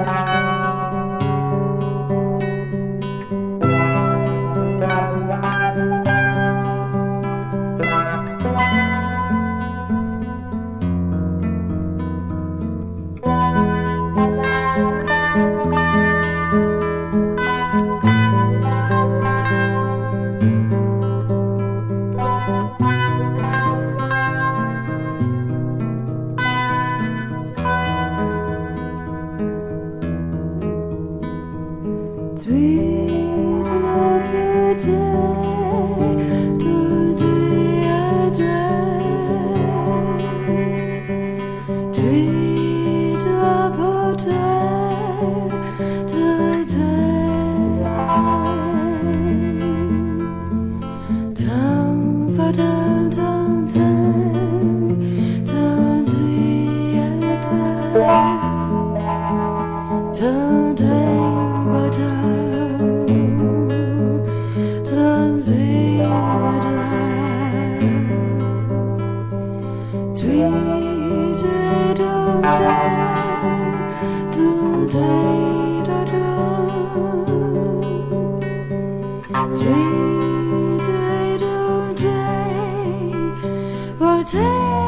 Bye. sweet. shine today. Da, da. Day, day, day, day, day.